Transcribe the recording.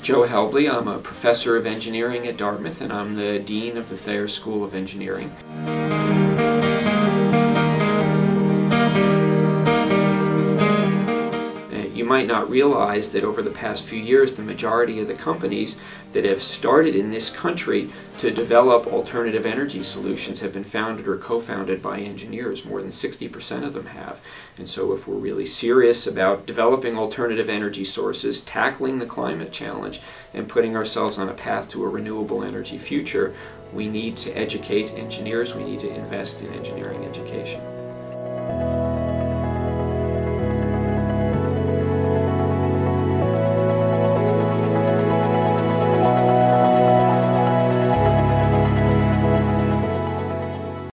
Joe Helble. I'm a professor of engineering at Dartmouth and I'm the dean of the Thayer School of Engineering. Might not realize that over the past few years the majority of the companies that have started in this country to develop alternative energy solutions have been founded or co-founded by engineers. More than 60% of them have. And so if we're really serious about developing alternative energy sources, tackling the climate challenge, and putting ourselves on a path to a renewable energy future, we need to educate engineers, we need to invest in engineering education.